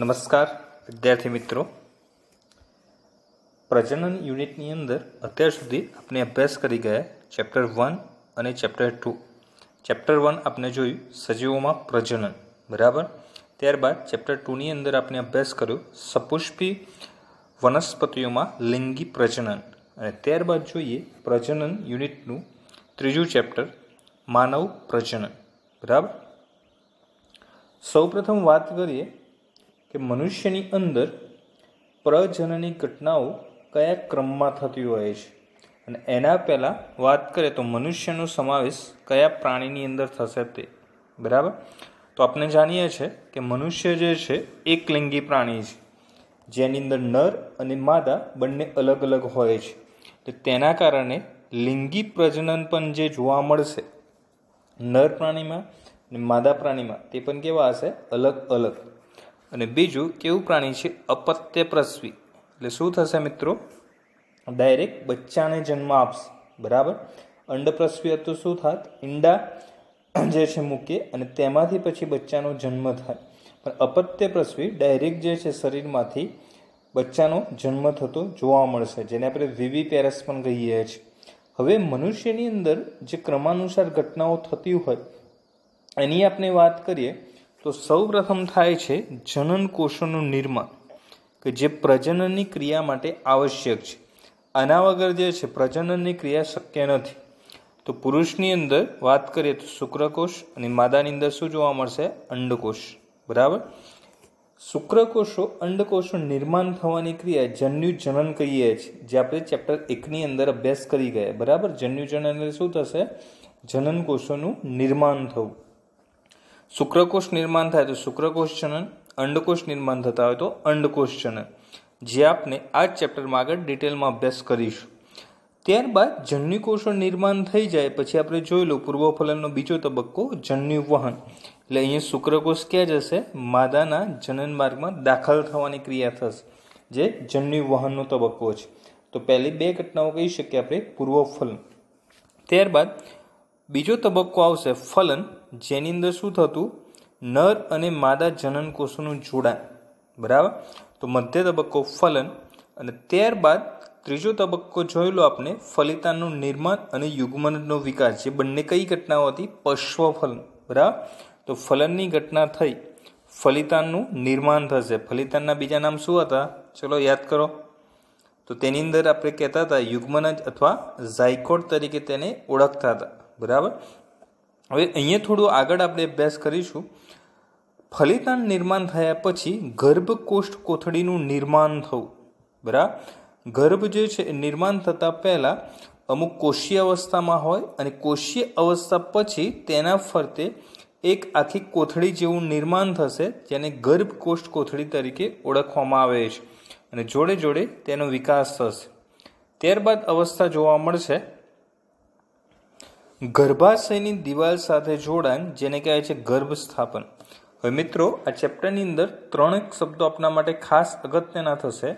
નમસ્કાર, વિદ્યાર્થી મિત્રો. પ્રજનન યુનિટની અંદર અત્યાર સુધી આપણે અભ્યાસ કરી ગયા ચેપ્ટર વન અને ચેપ્ટર ટુ. ચેપ્ટર વન આપણે જોયું સજીવોમાં પ્રજનન, બરાબર? ત્યારબાદ ચેપ્ટર ટુની અંદર આપણે અભ્યાસ કર્યો સપુષ્પી વનસ્પતિઓમાં લિંગી પ્રજનન. અને ત્યારબાદ જોઈએ પ્રજનન યુનિટનું ત્રીજું ચેપ્ટર, માનવ પ્રજનન, બરાબર? સૌપ્રથમ વાત કરીએ કે મનુષ્યની અંદર પ્રજનનની ઘટનાઓ કયા ક્રમમાં થતી હોય છે? અને એના પહેલાં વાત કરીએ તો મનુષ્યનો સમાવેશ કયા પ્રાણીની અંદર થશે તે. બરાબર? તો આપણે જાણીએ છીએ કે મનુષ્ય જે છે, એક લિંગી પ્રાણી છે. જેની અંદર નર અને માદા બંને અલગ અલગ હોય છે. તો તેના કારણે લિંગી પ્રજનન પણ જે જોવા મળશે, નર પ્રાણીમાં અને માદા પ્રાણીમાં, તે પણ કેવા હશે? અલગ અલગ. અને બીજું, કેવું પ્રાણી છે? અપત્ય પ્રસવી એટલે શું થશે મિત્રો? ડાયરેક્ટ બચ્ચાને જન્મ આપશે. બરાબર? અંડપ્રસવી હતું શું થાત? ઈંડા જે છે મૂકે અને તેમાંથી પછી બચ્ચાનો જન્મ થાય. પણ અપત્ય પ્રસવી ડાયરેક્ટ જે છે શરીરમાંથી બચ્ચાનો જન્મ થતો જોવા મળશે, જેને આપણે વિવી પેરસ પણ કહીએ છીએ. હવે મનુષ્યની અંદર જે ક્રમાનુસાર ઘટનાઓ થતી હોય, એની આપણે વાત કરીએ તો સૌ પ્રથમ થાય છે જનન કોષોનું નિર્માણ, કે જે પ્રજનનની ક્રિયા માટે આવશ્યક છે. આના વગર જે છે પ્રજનનની ક્રિયા શક્ય નથી. તો પુરુષની અંદર વાત કરીએ તો શુક્રકોષ અને માદાની અંદર શું જોવા મળશે? અંડકોષ. બરાબર? શુક્રકોષો અંડકોષો નિર્માણ થવાની ક્રિયા જન્યુ જનન કહીએ છીએ, જે આપણે ચેપ્ટર એકની અંદર અભ્યાસ કરી ગયા. બરાબર? જન્યુ જનન એટલે શું થશે? જનન કોષોનું નિર્માણ થવું. શુક્રકોષ નિર્માણ થાય તો શુક્રકોષ જનન, અંડકોષ નિર્માણ થતા હોય તો અંડકોષ જનન. જે આપણે આ ચેપ્ટરમાં આગળ ડિટેલમાં અભ્યાસ કરીશું. ત્યારબાદ જન્યુકોષો નિર્માણ થઈ જાય પછી આપણે જોઈ લો પૂર્વફલનનો બીજો તબક્કો, જન્યુ વહન. એટલે અહીંયા શુક્રકોષ ક્યાં જશે? માદાના જનન માર્ગમાં દાખલ થવાની ક્રિયા થશે, જે જન્યુ વહનનો તબક્કો છે. તો પહેલી બે ઘટનાઓ કહી શકીએ આપણે, પૂર્વફલન. ત્યારબાદ બીજો તબક્કો આવશે ફલન. જેની અંદર શું થતું? નર અને માદા જનન કોષોનું જોડાણ. બરાબર? તો મધ્ય તબક્કો ફલન અને ત્યારબાદ ત્રીજો તબક્કો જોઈ લો આપણે ફલિતાનનું નિર્માણ અને યુગ્મનનો વિકાસ, જે બંને કઈ ઘટનાઓ હતી? પશ્વફલન. બરાબર? તો ફલનની ઘટના થઈ. ફલિતાનનું નિર્માણ થશે. ફલિતાનના બીજા નામ શું હતા? ચલો યાદ કરો. તો તેની અંદર આપણે કહેતા હતા યુગ્મનજ અથવા ઝાયકોડ તરીકે તેને ઓળખતા હતા. બરાબર? હવે અહીંયા થોડું આગળ આપણે અભ્યાસ કરીશું. ફલિતાન નિર્માણ થયા પછી ગર્ભકોષ્ઠ કોથળીનું નિર્માણ થવું. બરાબર? ગર્ભ જે છે એ નિર્માણ થતાં પહેલાં અમુક કોષીય અવસ્થામાં હોય અને કોષીય અવસ્થા પછી તેના ફરતે એક આખી કોથળી જેવું નિર્માણ થશે, જેને ગર્ભકોષ્ઠ કોથળી તરીકે ઓળખવામાં આવે છે. અને જોડે જોડે તેનો વિકાસ થશે. ત્યારબાદ અવસ્થા જોવા મળશે. ગર્ભાશયની દિવાલ સાથે જોડાણ, જેને કહેવાય છે ગર્ભ સ્થાપન હવે મિત્રો, આ ચેપ્ટરની અંદર ત્રણ શબ્દો આપના માટે ખાસ અગત્યના થશે.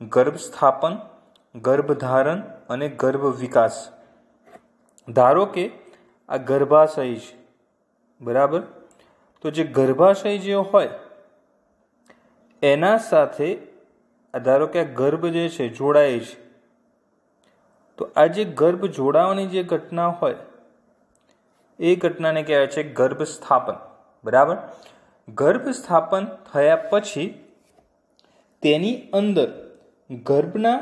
ગર્ભ સ્થાપન ગર્ભધારણ અને ગર્ભ વિકાસ ધારો કે આ ગર્ભાશય છે, બરાબર? તો જે ગર્ભાશય જે હોય, એના સાથે ધારો કે આ ગર્ભ જે છે, જોડાય છે. તો આ જે ગર્ભ જોડાવાની જે ઘટના હોય એ ઘટનાને કહેવાય છે ગર્ભ સ્થાપન બરાબર? ગર્ભ સ્થાપન થયા પછી તેની અંદર ગર્ભના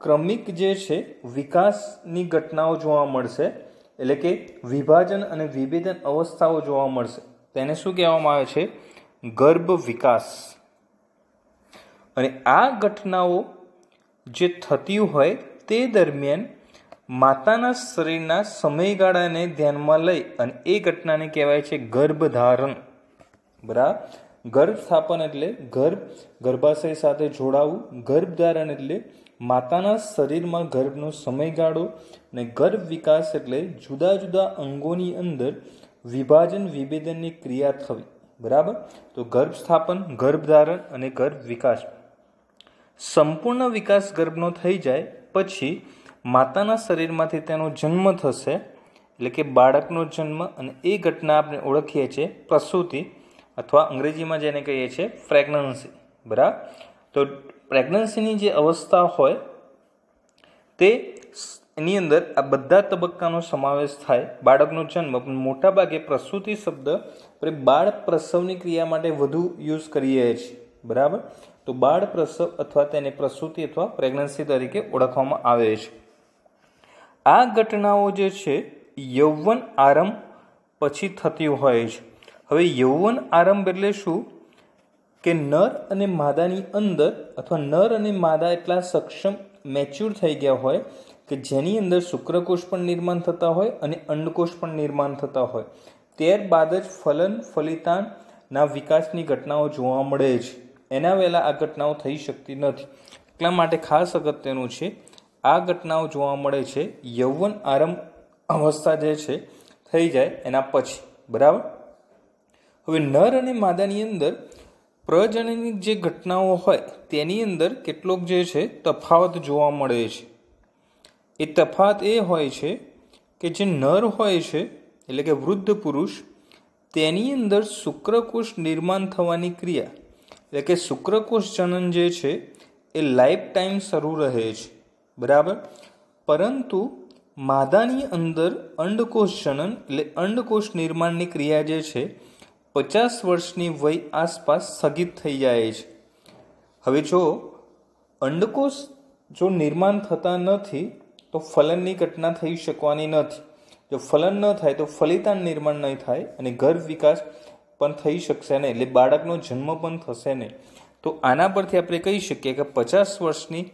ક્રમિક જે છે વિકાસની ઘટનાઓ જોવા મળશે, એટલે કે વિભાજન અને વિભેદન અવસ્થાઓ જોવા મળશે. તેને શું કહેવામાં આવે છે? ગર્ભ વિકાસ અને આ ઘટનાઓ જે થતી હોય તે દરમિયાન માતાના શરીરના સમયગાળાને ધ્યાનમાં લઈ અને એ ઘટનાને કહેવાય છે ગર્ભધારણ. બરાબર? ગર્ભ સ્થાપન એટલે ગર્ભ, ગર્ભાશય સાથે જોડાવું. ગર્ભધારણ એટલે માતાના શરીરમાં ગર્ભનો સમયગાળો અને ગર્ભ વિકાસ એટલે જુદા જુદા અંગોની અંદર વિભાજન વિભેદનની ક્રિયા થવી. બરાબર? તો ગર્ભ સ્થાપન ગર્ભધારણ અને ગર્ભ વિકાસ. સંપૂર્ણ વિકાસ ગર્ભનો થઈ જાય પછી માતાના શરીરમાંથી તેનો જન્મ થશે, એટલે કે બાળકનો જન્મ અને એ ઘટના આપણે ઓળખીએ છીએ પ્રસૂતિ અથવા અંગ્રેજીમાં જેને કહીએ છીએ પ્રેગ્નન્સી બરાબર? તો પ્રેગ્નન્સીની જે અવસ્થા હોય, તે એની અંદર આ બધા તબક્કાનો સમાવેશ થાય બાળકનો જન્મ. પણ મોટાભાગે પ્રસૂતિ શબ્દ આપણે બાળ પ્રસવની ક્રિયા માટે વધુ યુઝ કરીએ છીએ, બરાબર? તો બાળ પ્રસવ અથવા તેને પ્રસૂતિ અથવા પ્રેગ્નન્સી તરીકે ઓળખવામાં આવે છે. આ ઘટનાઓ જે છે, યૌવન આરંભ પછી થતી હોય છે. હવે યૌવન આરંભ એટલે શું? કે નર અને માદાની અંદર અથવા નર અને માદા એટલા સક્ષમ મેચ્યોર થઈ ગયા હોય કે જેની અંદર શુક્રકોષ પણ નિર્માણ થતા હોય અને અંડકોષ પણ નિર્માણ થતા હોય. ત્યારબાદ જ ફલન ફલિતાનના વિકાસની ઘટનાઓ જોવા મળે છે. એના વહેલા આ ઘટનાઓ થઈ શકતી નથી. એટલા માટે ખાસ અગત્યનું છે આ ઘટનાઓ જોવા મળે છે, યૌવન આરંભ અવસ્થા જે છે, થઈ જાય એના પછી, બરાબર? હવે નર અને માદાની અંદર પ્રજનની જે ઘટનાઓ હોય, તેની અંદર કેટલોક જે છે, તફાવત જોવા મળે છે. એ તફાત એ હોય છે કે જે નર હોય છે, એટલે કે વૃદ્ધ પુરુષ, તેની અંદર શુક્રકોષ નિર્માણ થવાની ક્રિયા, એટલે કે શુક્રકોષ જનન જે છે, એ લાઈફ ટાઈમ શરૂ રહે છે. બરાબર? પરંતુ માદાની અંદર અંડકોષ જનન એટલે અંડકોષ નિર્માણની ક્રિયા જે છે, પચાસ વર્ષની વય આસપાસ સ્થગિત થઈ જાય છે. હવે જો અંડકોષ જો નિર્માણ થતા નથી, તો ફલનની ઘટના થઈ શકવાની નથી. જો ફલન ન થાય, તો ફલિતાન નિર્માણ નહીં થાય અને ગર્ભ વિકાસ પણ થઈ શકશે નહીં એટલે બાળકનો જન્મ પણ થશે નહીં. તો આના પરથી આપણે કહી શકીએ કે પચાસ વર્ષની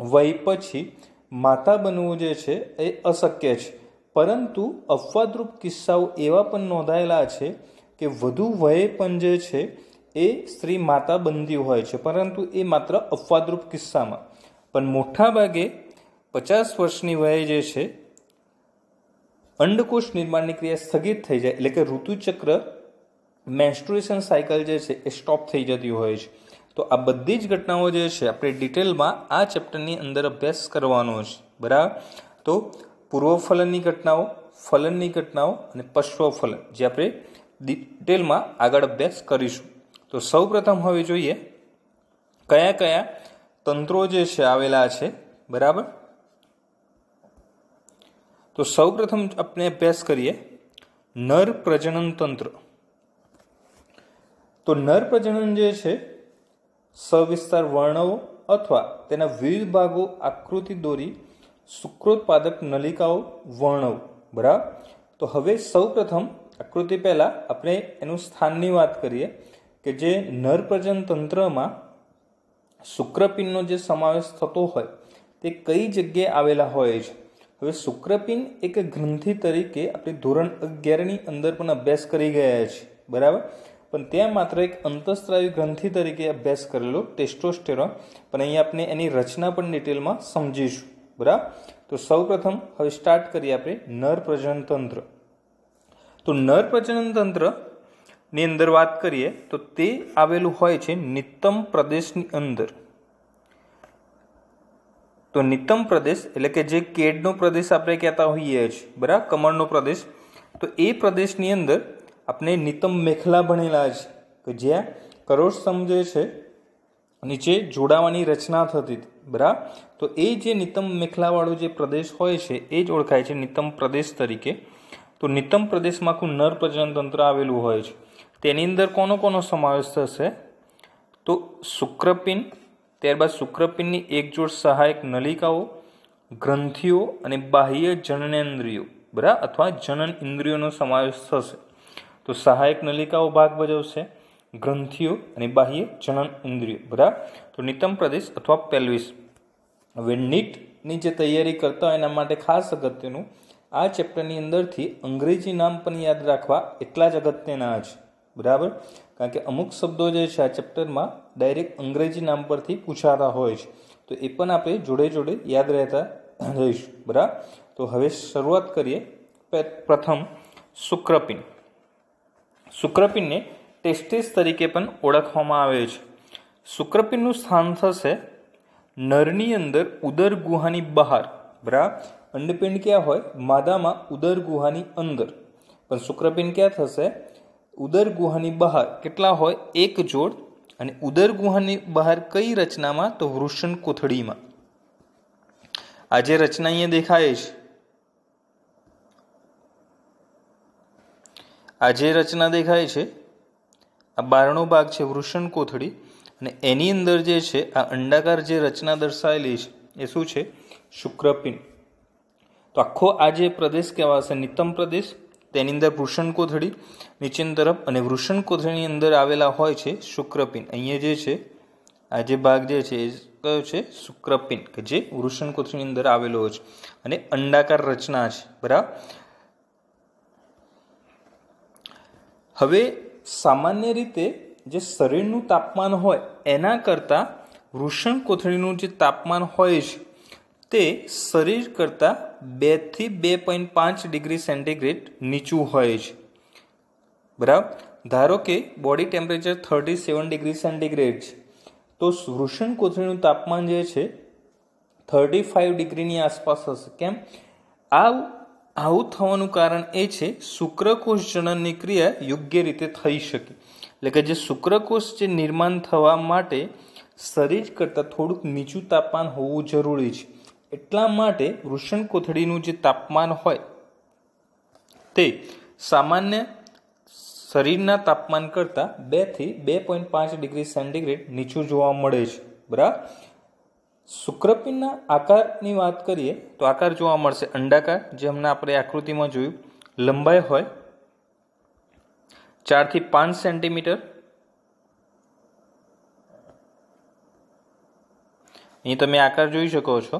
વય પછી માતા બનવું જે છે એ અશક્ય છે. પરંતુ અપવાદરૂપ કિસ્સાઓ એવા પણ નોંધાયેલા છે કે વધુ વયે પણ જે છે એ સ્ત્રી માતા બનતી હોય છે. પરંતુ એ માત્ર અપવાદરૂપ કિસ્સામાં. પણ મોટા ભાગે પચાસ વર્ષની વયે જે છે અંડકોષ નિર્માણની ક્રિયા સ્થગિત થઈ જાય. એટલે કે ઋતુચક્ર મેન્સ્ટ્રુએશન સાયકલ જે છે એ સ્ટોપ થઈ જતી હોય છે. તો આ બધી જ ઘટનાઓ જે છે, આપણે ડિટેલમાં આ ચેપ્ટરની અંદર અભ્યાસ કરવાનો છે. બરાબર? તો પૂર્વફલનની ઘટનાઓ, ફલનની ઘટનાઓ અને પશ્વફલન, જે આપણે ડિટેલમાં આગળ અભ્યાસ કરીશું. તો સૌ પ્રથમ હવે જોઈએ કયા કયા તંત્રો જે છે આવેલા છે. બરાબર? તો સૌ પ્રથમ આપણે અભ્યાસ કરીએ નર પ્રજનન તંત્ર. તો નર પ્રજનન જે છે સવિસ્તાર વર્ણવો અથવા તેના વિવિધ ભાગો આકૃતિ દોરી શુક્રોત્પાદક નલિકાઓ વર્ણવ. બરાબર? તો હવે સૌ પ્રથમ આકૃતિ પહેલાં આપણે એનું સ્થાનની વાત કરીએ કે જે નર પ્રજનન તંત્રમાં શુક્રપિંડનો જે સમાવેશ થતો હોય તે કઈ જગ્યાએ આવેલા હોય છે? હવે શુક્રપિંડ એક ગ્રંથિ તરીકે આપણે ધોરણ અગિયારની અંદર પણ અભ્યાસ કરી ગયા છે. બરાબર? પણ ત્યાં માત્ર એક અંતઃસ્ત્રાવી ગ્રંથિ તરીકે અભ્યાસ કરેલો, ટેસ્ટોસ્ટેરોન. પણ અહીંયા આપણે એની રચના પણ ડિટેલમાં સમજીશું. બરાબર? તો સૌ પ્રથમ હવે સ્ટાર્ટ કરીએ આપણે નર પ્રજનન તંત્ર. તો નર પ્રજનન તંત્રની અંદર વાત કરીએ, તો તે આવેલું હોય છે નિત્તમ પ્રદેશની અંદર. તો નિત્તમ પ્રદેશ એટલે કે જે કેડનો પ્રદેશ આપણે કહેતા હોઈએ છીએ. બરાબર? કમળનો પ્રદેશ. તો એ પ્રદેશની અંદર આપણે નિતમ મેખલા ભણેલા છે કે જ્યાં કરોડ સમજે છે, નીચે જોડાવાની રચના થતી બરાબર? તો એ જે નિતમ મેખલાવાળો જે પ્રદેશ હોય છે, એ જ ઓળખાય છે નિતમ પ્રદેશ તરીકે. તો નિતમ પ્રદેશમાં આખું નર પ્રજનન તંત્ર આવેલું હોય છે. તેની અંદર કોનો કોનો સમાવેશ થશે? તો શુક્રપિન ત્યારબાદ શુક્રપિનની એક જોડ સહાયક નલિકાઓ, ગ્રંથિઓ અને બાહ્ય જનનેન્દ્રિયો. બરાબર? અથવા જનન ઇન્દ્રિયોનો સમાવેશ થશે. તો સહાયક નલિકાઓ ભાગ ભજવશે ગ્રંથિઓ અને બાહ્ય જનન ઇન્દ્રિયો. બરાબર તો નિતમ પ્રદેશ અથવા પેલ્વિસ. હવે નીટની જે તૈયારી કરતા હોય એના માટે ખાસ અગત્યનું, આ ચેપ્ટરની અંદરથી અંગ્રેજી નામ પણ યાદ રાખવા એટલા જ અગત્યના છે બરાબર? કારણ કે અમુક શબ્દો જે છે આ ચેપ્ટરમાં ડાયરેક્ટ અંગ્રેજી નામ પરથી પૂછાતા હોય છે. તો એ પણ આપણે જોડે જોડે યાદ રહેતા રહીશું. બરાબર? તો હવે શરૂઆત કરીએ પ્રથમ શુક્રપિંડ. શુક્રપિંડને ટેસ્ટિસ તરીકે પણ ઓળખવામાં આવે છે. શુક્રપિંડનું સ્થાન થશે નરની અંદર ઉદર ગુહાની બહાર. બરાબર અંડપિંડ ક્યાં હોય? માદામાં ઉદર ગુહાની અંદર. પણ શુક્રપિંડ ક્યાં થશે? ઉદર ગુહાની બહાર. કેટલા હોય? એક જોડ. અને ઉદર ગુહાની બહાર કઈ રચનામાં? તો વૃષણ કોથળીમાં. આ જે રચના અહીંયા દેખાય છે. આ જે રચના દેખાય છે, આ બારણો ભાગ છે વૃષણ કોથળી અને એની અંદર જે છે, આ અંડાકાર જે રચના દર્શાવેલી છે, એ શું છે? શુક્રપિંડ. તો આખો આ જે પ્રદેશ કહેવાશે, નિતમ પ્રદેશ, તેની અંદર વૃષણ કોથળી, નીચેની તરફ અને વૃષણ કોથળીની અંદર આવેલા હોય છે શુક્રપિંડ. અહીંયા જે છે, આ જે ભાગ જે છે, એ કયો છે? શુક્રપિંડ, કે જે વૃષણ કોથળીની અંદર આવેલો છે. અને અંડાકાર રચના છે, બરાબર? હવે સામાન્ય રીતે જે શરીરનું તાપમાન હોય, એના કરતાં વૃષણ કોથળીનું જે તાપમાન હોય છે, તે શરીર કરતાં બેથી બે પોઈન્ટ પાંચ ડિગ્રી સેન્ટીગ્રેડ નીચું હોય છે. બરાબર? ધારો કે body temperature thirty seven degree centigrade છે, તો વૃષણ કોથળીનું તાપમાન જે છે, થર્ટી ફાઇવ ડિગ્રીની આસપાસ હશે. કેમ? આ આવું થવાનું કારણ એ છે, શુક્રકોષ જનનની ક્રિયા યોગ્ય રીતે થઈ શકે. એટલે કે જે શુક્રકોષ જે નિર્માણ થવા માટે શરીર કરતાં થોડુંક નીચું તાપમાન હોવું જરૂરી છે. એટલા માટે વૃષણ કોથળીનું જે તાપમાન હોય, તે સામાન્ય શરીરના તાપમાન કરતાં બેથી બે પોઈન્ટ પાંચ ડિગ્રી સેન્ટીગ્રેડ નીચું જોવા મળે છે. બરાબર? શુક્રપિંડના આકારની વાત કરીએ તો આકાર જોવા મળશે. અંડાકાર, જે હમણાં આપણે આકૃતિમાં જોયું, લંબાઈ હોય ચારથી પાંચ સેન્ટીમીટર. અહીં તમે આકાર જોઈ શકો છો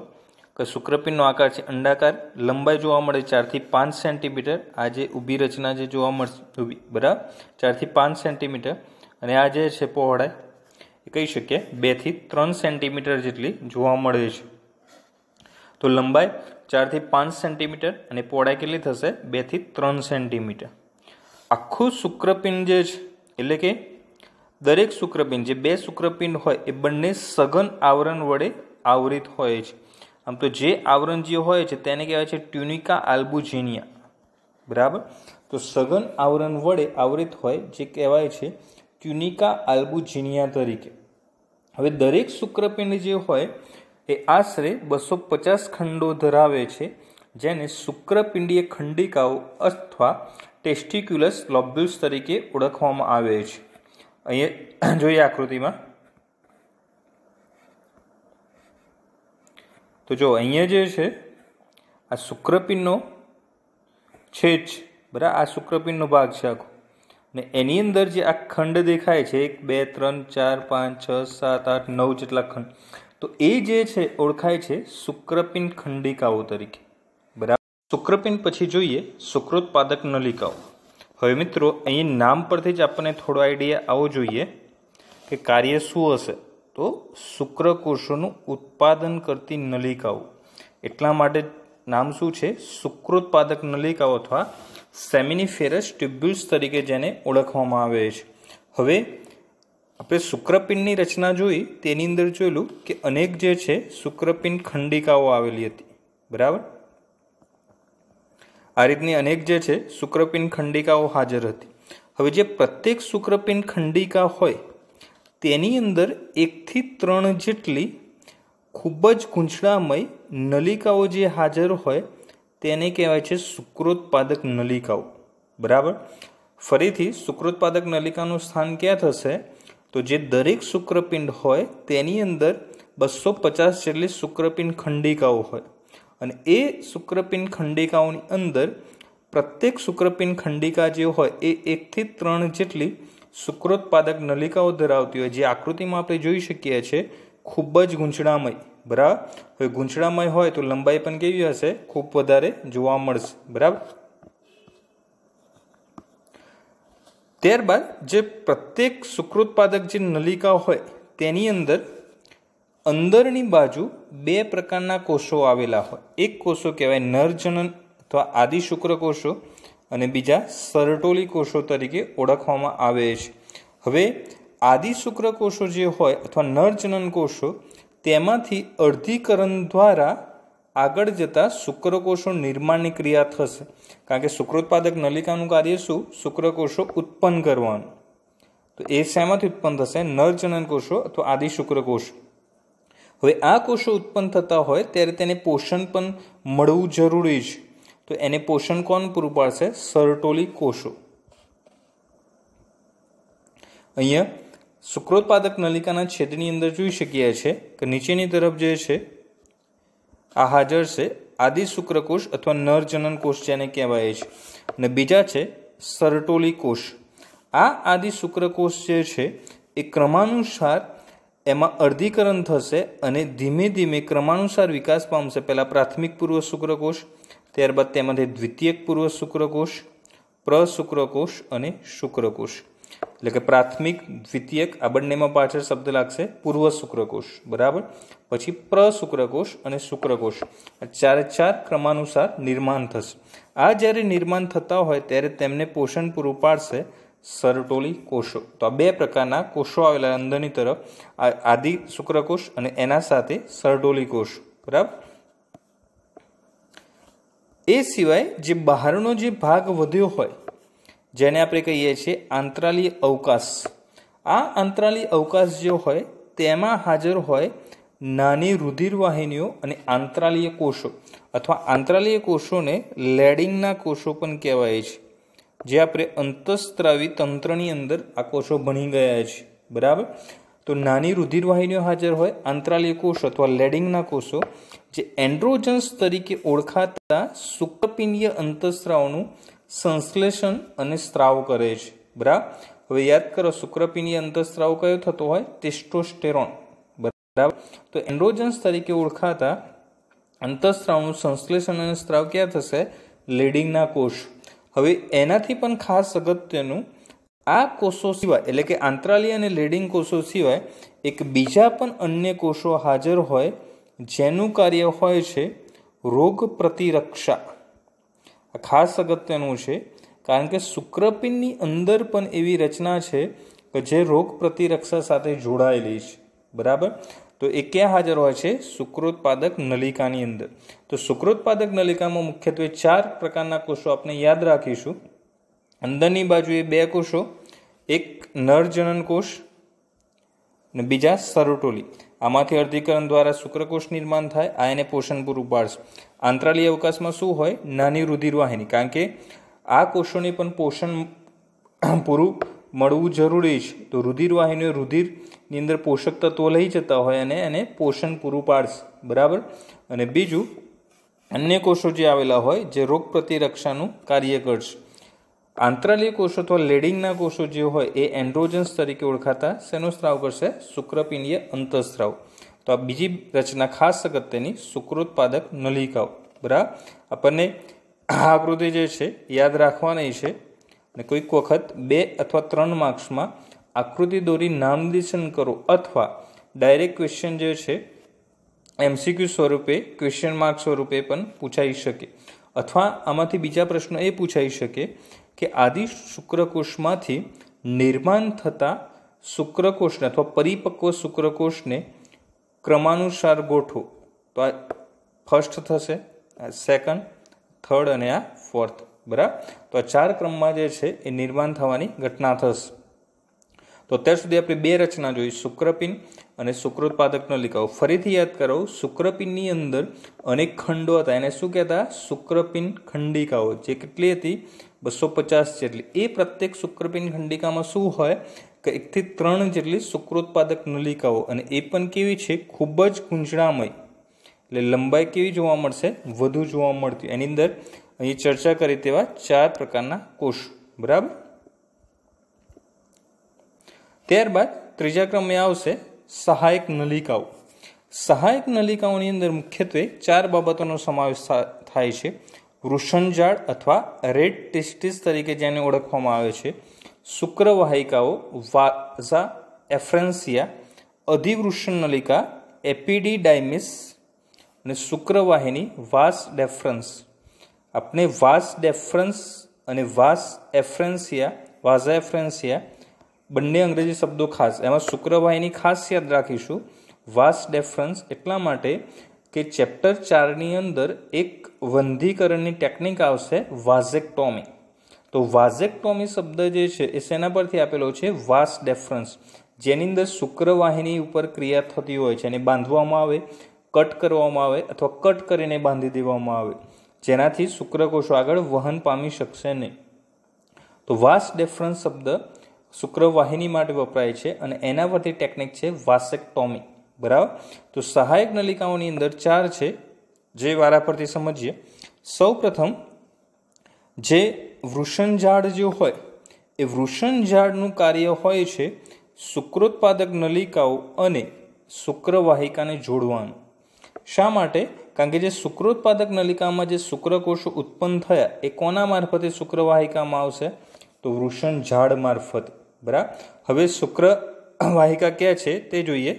કે શુક્રપિંડનો આકાર છે અંડાકાર, લંબાઈ જોવા મળે ચારથી પાંચ સેન્ટીમીટર. આ જે ઊભી રચના જે જોવા મળશે, ઊભી, બરાબર? ચારથી પાંચ સેન્ટીમીટર. અને આ જે છે પહોળાઈ કહી શકીએ બેથી ત્રણ સેન્ટીમીટર જેટલી જોવા મળે છે. તો લંબાઈ ચારથી પાંચ સેન્ટીમીટર અને પહોળાઈ કેટલી થશે? બેથી ત્રણ સેન્ટીમીટર આખું શુક્રપિંડ જે છે, એટલે કે દરેક શુક્રપિંડ, જે બે શુક્રપિંડ હોય, એ બંને સઘન આવરણ વડે આવરિત હોય છે. આમ તો જે આવરણ જે હોય છે, તેને કહેવાય છે ટ્યુનિકા આલ્બુજીનિયા. બરાબર? તો સઘન આવરણ વડે આવરિત હોય, જે કહેવાય છે ટ્યુનિકા આલ્બુજીનિયા તરીકે. હવે દરેક શુક્રપિંડ જે હોય, એ આશરે બસો પચાસ ખંડો ધરાવે છે, જેને શુક્રપિંડીય ખંડિકાઓ અથવા ટેસ્ટિક્યુલસ લોબ્યુલ્સ તરીકે ઓળખવામાં આવે છે. અહીંયા જોઈએ આકૃતિમાં. તો જો અહીંયા જે છે, આ શુક્રપિંડનો છેજ બરાબર, આ શુક્રપિંડનો ભાગ છે આખો. ને એની અંદર જે આ ખંડ દેખાય છે, એક, બે, ત્રણ, ચાર, પાંચ, છ, સાત, આઠ, નવ જેટલા ખંડ. તો એ જે છે, ઓળખાય છે શુક્રપિંડ ખંડિકાઓ તરીકે. બરાબર? શુક્રપિંડ પછી જોઈએ શુક્રોત્પાદક નલિકાઓ. હવે મિત્રો, અહીં નામ પરથી જ આપણને થોડો આઈડિયા આવો જોઈએ કે કાર્ય શું હશે. તો શુક્રકોષોનું ઉત્પાદન કરતી નલિકાઓ. એટલા માટે નામ શું છે? શુક્રોત્પાદક નલિકાઓ અથવા સેમિનિફેરસ ટ્યુબ્યુલ્સ તરીકે જેને ઓળખવામાં આવે છે. હવે, આપણે શુક્રપિંડની રચના જોઈ, તેની અંદર જોયેલું કે અનેક જે છે, શુક્રપિંડ ખંડિકાઓ આવેલી હતી. બરાબર? આ રીતની અનેક જે છે, શુક્રપિંડ ખંડિકાઓ હાજર હતી. હવે જે પ્રત્યેક શુક્રપિંડ ખંડિકા હોય, તેની અંદર એકથી ત્રણ જેટલી ખૂબ જ ગૂંચળામય નલિકાઓ જે હાજર હોય તેને કહેવાય છે શુક્રોત્પાદક નલિકાઓ. બરાબર? ફરીથી શુક્રોત્પાદક નલિકાનું સ્થાન ક્યાં થશે? તો જે દરેક શુક્રપિંડ હોય તેની અંદર બસો પચાસ જેટલી શુક્રપિંડ ખંડિકાઓ હોય. અને એ શુક્રપિંડ ખંડિકાઓની અંદર પ્રત્યેક શુક્રપિંડ ખંડિકા જે હોય એ એકથી ત્રણ જેટલી શુક્રોત્પાદક નલિકાઓ ધરાવતી હોય. જે આકૃતિમાં આપણે જોઈ શકીએ છીએ, ખૂબ જ ગૂંચળામય. બરાબર? હવે ગૂંચળામય હોય તો લંબાઈ પણ કેવી હશે? ખૂબ વધારે જોવા મળશે. બરાબર? ત્યારબાદ જે પ્રત્યેક શુક્રોત્પાદક જે નલિકા હોય, તેની અંદર અંદરની બાજુ બે પ્રકારના કોષો આવેલા હોય. એક કોષો કહેવાય નરજનન અથવા આદિ શુક્રકોષો અને બીજા સરટોલી કોષો તરીકે ઓળખવામાં આવે છે. હવે આદિ શુક્રકોષો જે હોય અથવા નરજનન કોષો તેમાંથી અર્ધીકરણ દ્વારા આગળ જતાં શુક્રકોષો નિર્માણની ક્રિયા થશે. કારણ કે શુક્રોત્પાદક નલિકાનું કાર્ય શું? શુક્રકોષો ઉત્પન્ન કરવાનું. તો એ શેમાંથી ઉત્પન્ન થશે? નરજનન કોષો અથવા આદિ શુક્રકોષ. હવે આ કોષો ઉત્પન્ન થતા હોય ત્યારે તેને પોષણ પણ મળવું જરૂરી છે. તો એને પોષણ કોણ પૂરું પાડશે? સરટોલી કોષો. અહીંયા શુક્રોત્પાદક નલિકાના છેદની અંદર જોઈ શકીએ છીએ કે નીચેની તરફ જે છે, આ હાજર છે, આદિ શુક્રકોષ અથવા નરજનન કોષ જેને કહેવાય છે. અને બીજા છે, સરટોલી કોષ. આ આદિ શુક્રકોષ જે છે, એ ક્રમાનુસાર એમાં અર્ધીકરણ થશે અને ધીમે ધીમે ક્રમાનુસાર વિકાસ પામશે. પહેલાં પ્રાથમિક પૂર્વ શુક્રકોષ, ત્યારબાદ તેમાંથી દ્વિતીયક પૂર્વ શુક્રકોષ, પ્રશુક્રકોષ અને શુક્રકોષ. એટલે કે પ્રાથમિક દ્વિતીયક આ બંનેમાં પાછળ શબ્દ લાગશે પૂર્વ શુક્રકોષ. બરાબર? પછી પ્રશુક્રકોષ અને શુક્રકોષ. ચારે ચાર ક્રમાનુસાર નિર્માણ થશે. આ જ્યારે નિર્માણ થતા હોય ત્યારે તેમને પોષણ પૂરું પાડશે સરટોલી કોષો. તો આ બે પ્રકારના કોષો આવેલા અંદરની તરફ. આદિ શુક્રકોષ અને એના સાથે સરટોલી કોષ. બરાબર? એ સિવાય જે બહારનો જે ભાગ વધ્યો હોય જેને આપણે કહીએ છીએ આંતરાલીય અવકાશ. આ આંતરાલીય અવકાશ જે હોય, તેમાં હાજર હોય નાની રુધિરવાહિનીઓ અને આંતરાલીય કોષો, અથવા આંતરાલીય કોષોને લેડિંગના કોષો પણ કહેવાય છે, જે આપણે અંતઃસ્ત્રાવી તંત્રની અંદર આ કોષો ભણી ગયા છે. બરાબર? તો નાની રુધિરવાહિનીઓ હાજર હોય, આંતરાલીય કોષ અથવા લેડિંગના કોષો, જે એન્ડ્રોજન્સ તરીકે ઓળખાતા શુક્રપિંડીય અંતસ્ત્રાવનું સંશ્લેષણ અને સ્ત્રાવ કરે છે. બરાબર હવે યાદ કરો શુક્રપીની અંતઃસ્ત્રાવ કયો થતો હોય? ટેસ્ટોસ્ટેરોન. બરાબર? તો એન્ડ્રોજન્સ તરીકે ઓળખાતા અંતઃસ્ત્રાવનું સંશ્લેષણ અને સ્ત્રાવ ક્યાં થશે? લેડિંગના કોષ. હવે એનાથી પણ ખાસ અગત્યનું, આ કોષો સિવાય, એટલે કે આંતરાલી અને લેડિંગ કોષો સિવાય, એક બીજા પણ અન્ય કોષો હાજર હોય, જેનું કાર્ય હોય છે રોગ પ્રતિરક્ષા ખાસ અગત્યનું છે, કારણ કે શુક્રપિંડની અંદર પણ એવી રચના છે કે જે રોગ પ્રતિરક્ષા સાથે જોડાયેલી છે. બરાબર? તો એ ક્યાં હાજર હોય છે? શુક્રોત્પાદક નલિકાની અંદર. તો શુક્રોત્પાદક નલિકામાં મુખ્યત્વે ચાર પ્રકારના કોષો આપણે યાદ રાખીશું. અંદરની બાજુએ બે કોષો, એક નરજનન કોષ અને બીજા સરોટોલી. આમાંથી અર્ધીકરણ દ્વારા શુક્રકોષ નિર્માણ થાય, આ એને પોષણ પૂરું પાડશે આંતરાલી અવકાશમાં શું હોય? નાની રુધિરવાહિની. કારણ કે આ કોષોને પણ પોષણ પૂરું મળવું જરૂરી છે. તો રુધિરવાહિનીઓ રુધિરની અંદર પોષક તત્વો લઈ જતા હોય અને એને પોષણ પૂરું પાડશે. બરાબર? અને બીજું, અન્ય કોષો જે આવેલા હોય, જે રોગ પ્રતિરક્ષાનું કાર્ય કરશે. આંતરાલીય કોષો અથવા લેડિંગના કોષો જે હોય, એ એન્ડ્રોજન્સ તરીકે ઓળખાતા શેનો સ્ત્રાવ કરશે? શુક્રપિંડીય અંતસ્ત્રાવ તો આ બીજી રચના ખાસ અગત્યની શુક્રોત્પાદક નલિકાઓ. બરાબર? આપણને આ આકૃતિ જે છે, યાદ રાખવાની છે અને કોઈક વખત બે અથવા ત્રણ માર્ક્સમાં આકૃતિ દોરી નામનિર્દેશન કરો અથવા ડાયરેક્ટ ક્વેશ્ચન જે છે, એમસીક્યુ સ્વરૂપે ક્વેશ્ચન માર્ક સ્વરૂપે પણ પૂછાઈ શકે. અથવા આમાંથી બીજા પ્રશ્નો એ પૂછાઈ શકે કે આદિ શુક્રકોષમાંથી નિર્માણ થતા શુક્રકોષને અથવા પરિપક્વ શુક્રકોષને ક્રમાનુસાર ગોઠવો. તો આ ફર્સ્ટ થશે, આ સેકન્ડ થર્ડ અને આ ફોર્થ બરાબર? તો આ ચાર ક્રમમાં જે છે એ નિર્માણ થવાની ઘટના થશે. તો અત્યાર સુધી આપણે બે રચના જોઈ શુક્રપિન અને શુક્રોત્પાદક નલિકાઓ ફરીથી યાદ કરાવું શુક્રપિનની અંદર અનેક ખંડો હતા. એને શું કહેતા? શુક્રપિન ખંડિકાઓ, જે કેટલી હતી? બસો પચાસ જેટલી. એ પ્રત્યેક શુક્રપિન ખંડિકામાં શું હોય? કે એકથી ત્રણ જેટલી શુક્રોત્પાદક નલિકાઓ, અને એ પણ કેવી છે? ખૂબ જ કુંજળામય એટલે લંબાઈ કેવી જોવા મળશે? વધુ જોવા મળતી. એની અંદર અહીં ચર્ચા કરી તેવા ચાર પ્રકારના કોષ. બરાબર? ત્યારબાદ ત્રીજા ક્રમે આવશે સહાયક નલિકાઓ. સહાયક નલિકાઓની અંદર મુખ્યત્વે ચાર બાબતોનો સમાવેશ થાય છે. વૃષણજાળ અથવા રેડ ટેસ્ટિસ તરીકે જેને ઓળખવામાં આવે છે. શુક્રવાહિકાઓ વાઝા એફ્રેન્સિયા અધિવૃષણ નલિકા એપિડીડાયમિસ અને શુક્રવાહિની વાસ ડેફરન્સ આપણે વાસ ડેફરન્સ અને વાસ એફ્રેન્સિયા વાઝા એફ્રેન્સિયા બંને અંગ્રેજી શબ્દો ખાસ એમાં શુક્રવાહિની ખાસ યાદ રાખીશું વાસ ડેફરન્સ એટલા માટે કે ચેપ્ટર ચારની અંદર એક વંધીકરણની ટેકનિક આવશે વાઝેક્ટોમી તો વાઝેક્ટોમી શબ્દ જે છે એ શેના પરથી આપેલો છે? Vas deferens. જેની અંદર શુક્રવાહિની ઉપર ક્રિયા થતી હોય છે એને બાંધવામાં આવે, કટ કરવામાં આવે અથવા કટ કરીને બાંધી દેવામાં આવે. જેનાથી શુક્રકોષો આગળ વહન પામી શકશે નહીં. તો વાસ ડેફરન્સ શબ્દ શુક્રવાહિની માટે વપરાય છે અને એના પરથી ટેકનિક છે વાસેક્ટોમી. બરાબર? તો સહાયક નલિકાઓની અંદર ચાર છે જે વારા પરથી સમજીએ. સૌ પ્રથમ જે વૃષણઝાડ જે હોય, એ વૃષણ ઝાડનું કાર્ય હોય છે શુક્રોત્પાદક નલિકાઓ અને શુક્રવાહિકાને જોડવાનું. શા માટે? કારણ કે જે શુક્રોત્પાદક નલિકામાં જે શુક્રકોષો ઉત્પન્ન થયા, એ કોના મારફતે શુક્રવાહિકામાં આવશે? તો વૃષણ ઝાડ મારફત. બરાબર? હવે શુક્ર વાહિકા ક્યાં છે તે જોઈએ.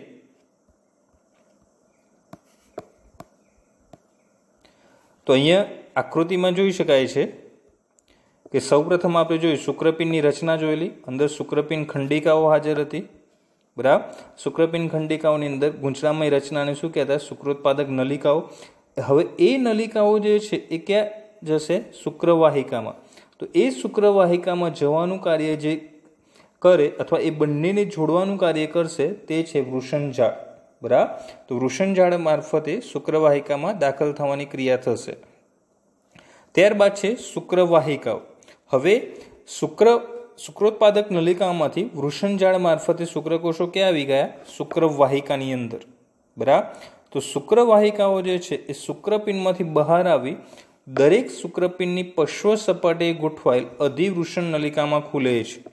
તો અહીંયા આકૃતિમાં જોઈ શકાય છે કે સૌપ્રથમ આપણે જોયું શુક્રપિંડની રચના જોયેલી. અંદર શુક્રપિંડ ખંડિકાઓ હાજર હતી. બરાબર? શુક્રપિંડ ખંડિકાઓની અંદર ગૂંચળામય રચનાને શું કહેતા? શુક્રોત્પાદક નલિકાઓ. હવે એ નલિકાઓ જે છે એ ક્યાં જશે? શુક્રવાહિકામાં. તો એ શુક્રવાહિકામાં જવાનું કાર્ય જે કરે અથવા એ બંનેને જોડવાનું કાર્ય કરશે તે છે વૃષણઝાડ બરાબર? તો વૃષણઝાડ મારફતે શુક્રવાહિકામાં દાખલ થવાની ક્રિયા થશે. ત્યારબાદ છે શુક્રવાહિકાઓ. હવે શુક્ર, શુક્રોત્પાદક નલિકામાંથી વૃષણજાળ મારફતે શુક્રકોષો ક્યાં આવી ગયા? શુક્રવાહિકાની અંદર. બરાબર? તો શુક્રવાહિકાઓ જે છે એ શુક્રપિંડમાંથી બહાર આવી દરેક શુક્રપિંડની પશ્વ સપાટીએ ગોઠવાયેલ અધિવૃષણ નલિકામાં ખુલે છે.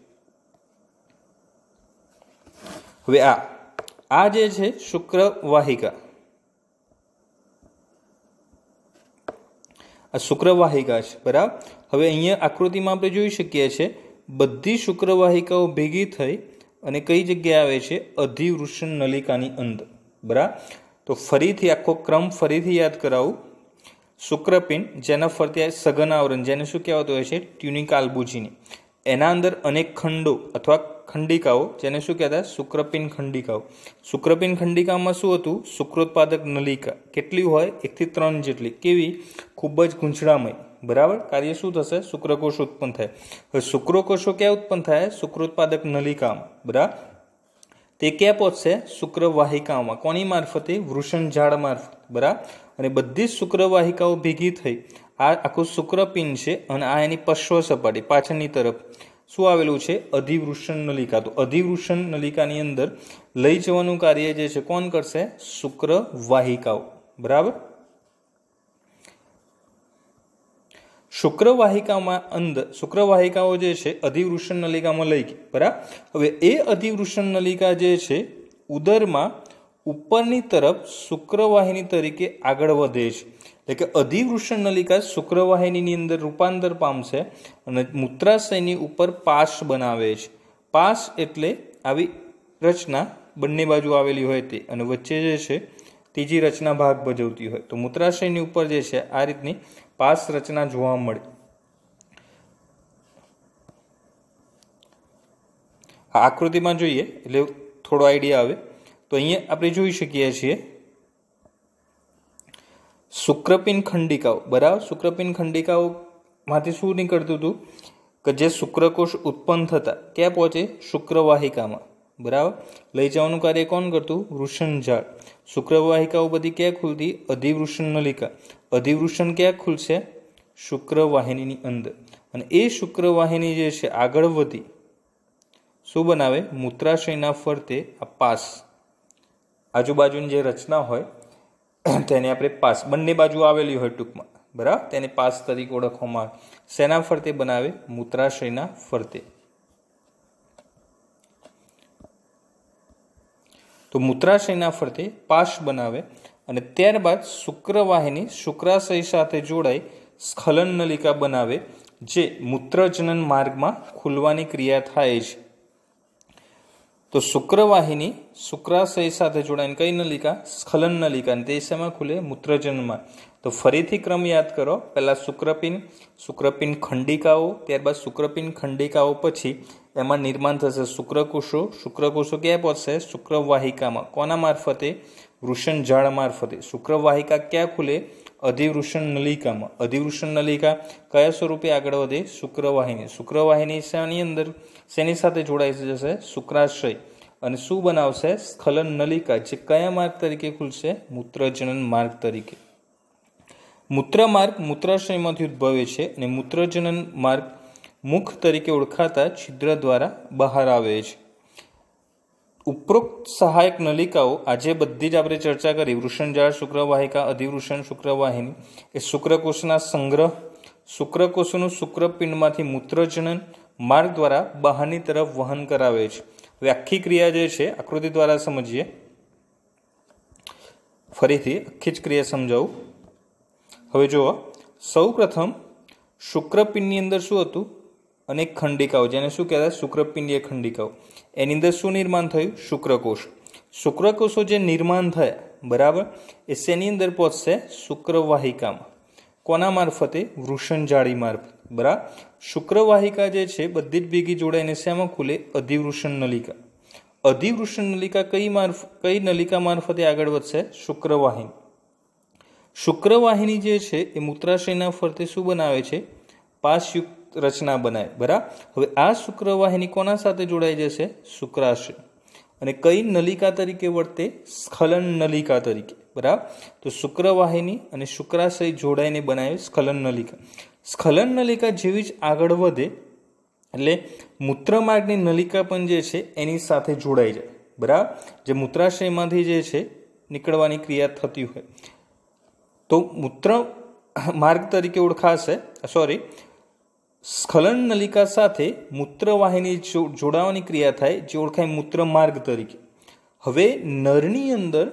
હવે આ આ જે છે શુક્રવાહિકા આ શુક્રવાહિકા છે, બરાબર? હવે અહીંયા આકૃતિમાં આપણે જોઈ શકીએ છીએ, બધી શુક્રવાહિકાઓ ભેગી થઈ અને કઈ જગ્યાએ આવે છે? અધિવૃષણ નલિકાની અંદર, બરાબર? તો ફરીથી આખો ક્રમ ફરીથી યાદ કરાવું. શુક્રપિંડ, જેના ફરતે સઘન આવરણ, જેને શું કહેવાતું હોય છે? Tunica albuginea. એના અંદર અનેક ખંડો અથવા ખંડિકાઓ, જેને શું કહેતા? શુક્રપિન ખંડિકાઓ. શુક્રપિન ખંડિકામાં શું હતું? શુક્રોત્પાદક નલિકા. કેટલી હોય? એકથી ત્રણ જેટલી. કેવી? ખૂબ જ ગૂંચળામય. બરાબર? કાર્ય શું થશે? શુક્રકોષ ઉત્પન્ન થાય. હવે શુક્રકોષો ક્યાં ઉત્પન્ન થાય? શુક્રોત્પાદક નલિકામાં. બરાબર તે ક્યાં પહોંચશે? શુક્રવાહિકાઓમાં કોની મારફતે? વૃષણ ઝાડ મારફત. બરાબર અને બધી જ શુક્રવાહિકાઓ ભેગી થઈ. આ આખું શુક્રપિંડ છે અને આ એની પશ્વ સપાટી પાછળની તરફ. શું આવેલું છે? અધિવૃષણ નલિકા. તો અધિવૃષણ નલિકાની અંદર લઈ જવાનું કાર્ય જે છે, કોણ કરશે? શુક્ર વાહિકાઓ બરાબર? શુક્રવાહિકામાં અંદર, શુક્રવાહિકાઓ જે છે, અધિવૃષણ નલિકામાં લઈ ગઈ. બરાબર? હવે એ અધિવૃષણ નલિકા જે છે, ઉદરમાં ઉપરની તરફ શુક્રવાહિની તરીકે આગળ વધે છે. એટલે કે અધિવૃષણ નલિકા શુક્રવાહિનીની અંદર રૂપાંતર પામશે અને મૂત્રાશયની ઉપર પાશ બનાવે છે. પાશ એટલે આવી રચના બંને બાજુ આવેલી હોય તે અને વચ્ચે જે છે ત્રીજી રચના ભાગ ભજવતી હોય. તો મૂત્રાશયની ઉપર જે છે આ રીતની પાસ રચના જોવા મળે. આ આકૃતિમાં જોઈએ એટલે થોડો આઈડિયા આવે. તો અહીંયા આપણે જોઈ શકીએ છીએ શુક્રપિન ખંડિકાઓ, બરાબર? શુક્રપિન ખંડિકાઓમાંથી શું નીકળતું હતું? કે જે શુક્રકોષ ઉત્પન્ન થતા, ક્યાં પહોંચે? શુક્રવાહિકામાં, બરાબર? લઈ જવાનું કાર્ય કોણ કરતું? વૃષણ ઝાડ. શુક્રવાહિકાઓ બધી ક્યાં ખુલતી? અધિવૃષણ નલિકા. અધિવૃષણ ક્યાં ખુલશે? શુક્રવાહિનીની અંદર. અને એ શુક્રવાહિની જે છે, આગળ વધી, શું બનાવે? મૂત્રાશયના ફરતે આ પાસ. આજુબાજુની જે રચના હોય તેને આપણે પાસ, બંને બાજુ આવેલી હોય ટૂંકમાં, બરાબર? તેને પાસ તરીકે ઓળખવામાં આવે. શેના ફરતે બનાવે? મૂત્રાશયના ફરતે. તો મૂત્રાશયના ફરતે પાશ બનાવે અને ત્યારબાદ શુક્રવાહિની શુક્રાશય સાથે જોડાઈ સ્ખલન નલિકા બનાવે, જે મૂત્રજનન માર્ગમાં ખુલવાની ક્રિયા થાય છે. તો શુક્રવાહિની શુક્રાશય સાથે જોડાઈને કઈ નલિકા? સ્ખલન નલિકા. તે સમયમાં ખુલે? મૂત્રજનમાં. તો ફરીથી ક્રમ યાદ કરો. પહેલાં શુક્રપિન શુક્રપિન ખંડિકાઓ, ત્યારબાદ શુક્રપિન ખંડિકાઓ પછી એમાં નિર્માણ થશે શુક્રકોષો. શુક્રકોષો ક્યાં પહોંચશે? શુક્રવાહિકામાં. કોના મારફતે? વૃષણ ઝાડ મારફતે શુક્રવાહિકા ક્યાં ખુલે? અધિવૃષણ નલિકામાં. અધિવૃષણ નલિકા કયા સ્વરૂપે આગળ વધે? શુક્રવાહિની. શુક્રવાહિની શાની અંદર? શેની સાથે જોડાઈ જશે? શુક્રાશય અને શું બનાવશે? સ્ખલન નલિકા, જે કયા માર્ગ તરીકે ખુલશે? મૂત્રજનન માર્ગ તરીકે. મૂત્ર માર્ગ મૂત્રાશયમાંથી ઉદ્ભવે છે અને મૂત્રજનન માર્ગ મુખ તરીકે ઓળખાતા છિદ્ર દ્વારા બહાર આવે છે. ઉપરોક્ત સહાયક નલિકાઓ, આજે બધી જ આપણે ચર્ચા કરી વૃષણજાળ શુક્રવાહિકા, અધિવૃષણ શુક્રવાહિની, એ શુક્રકોષના સંગ્રહ, શુક્રકોષોનું શુક્રપિંડમાંથી મૂત્રજનન, માર્ગ દ્વારા બહારની તરફ વહન કરાવે છે. હવે ક્રિયા જે છે, આકૃતિ દ્વારા સમજીએ. ફરીથી આખી જ ક્રિયા સમજાવું. હવે જુઓ સૌ પ્રથમ શુક્રપિંડની અંદર શું હતું? અનેક ખંડિકાઓ, જેને શું કહેવાય? શુક્રપિંડીય ખંડિકાઓ. એની અંદર શું નિર્માણ થયું? શુક્રકોષ. શુક્રકોષો જે નિર્માણ થયા, બરાબર? એ શેની અંદર પહોંચશે? શુક્રવાહિકામાં. કોના મારફતે? વૃષણ જાળી મારફત, બરાબર? શુક્રવાહિકા જે છે, બધી જ ભેગી જોડાઈને શેમાં ખુલે? અધિવૃષણ નલિકા. અધિવૃષણ નલિકા કઈ મારફ, કઈ નલિકા મારફતે આગળ વધશે? શુક્રવાહિની. શુક્રવાહિની જે છે, એ મૂત્રાશયના ફરતે શું બનાવે છે? પાસયુક્ત રચના બનાવે બરાબર? હવે આ શુક્રવાહિની કોના સાથે જોડાઈ જશે? શુક્રાશય અને કઈ નલિકા તરીકે વર્તે? સ્ખલન નલિકા તરીકે, બરાબર? તો શુક્રવાહિની અને શુક્રાશય જોડાઈને બનાવે સ્ખલન નલિકા. સ્ખલન નલિકા જેવી જ આગળ વધે, એટલે મૂત્રમાર્ગની નલિકા પણ જે છે, એની સાથે જોડાઈ જાય, બરાબર? જે મૂત્રાશયમાંથી જે છે, નીકળવાની ક્રિયા થતી હોય. તો મૂત્ર માર્ગ તરીકે ઓળખાશે, સોરી સ્ખલન નલિકા સાથે મૂત્રવાહિની જોડાવાની ક્રિયા થાય, જે ઓળખાય મૂત્ર માર્ગ તરીકે. હવે નરની અંદર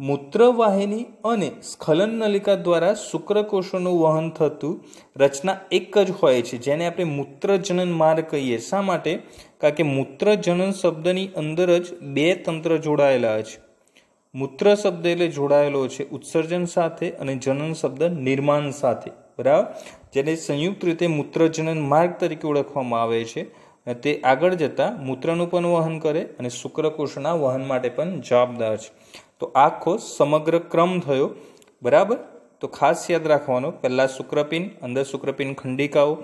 મૂત્રવાહિની અને સ્ખલન નલિકા દ્વારા શુક્રકોષોનું વહન થતું રચના એક જ હોય છે, જેને આપણે મૂત્રજનન માર્ગ કહીએ. શા માટે? કારણ કે મૂત્રજનન શબ્દની અંદર જ બે તંત્ર જોડાયેલા છે. મૂત્ર શબ્દ એટલે જોડાયેલો છે ઉત્સર્જન સાથે અને જનન શબ્દ નિર્માણ સાથે. બરાબર? જેને સંયુક્ત રીતે મૂત્રજનન માર્ગ તરીકે ઓળખવામાં આવે છે. તે આગળ જતાં મૂત્રનું પણ વહન કરે અને શુક્રકોષના વહન માટે પણ જવાબદાર છે. તો આખો સમગ્ર ક્રમ થયો. બરાબર? તો ખાસ યાદ રાખવાનો, પહેલાં શુક્રપિન અંદર શુક્રપિન ખંડિકાઓ,